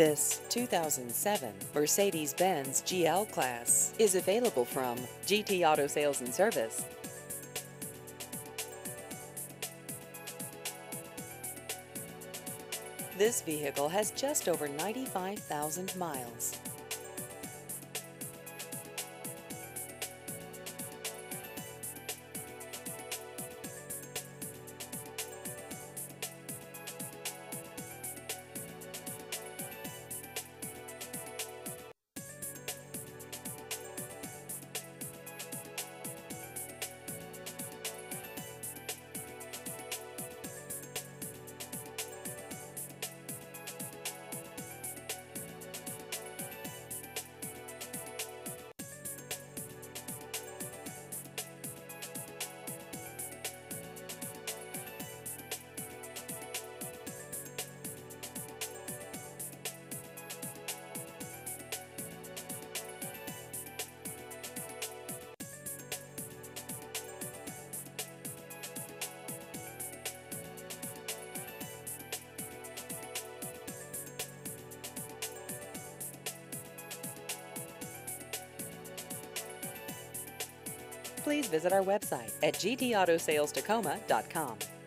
This 2007 Mercedes-Benz GL Class is available from GT Auto Sales and Service. This vehicle has just over 95,000 miles. Please visit our website at gtautosalestacoma.com.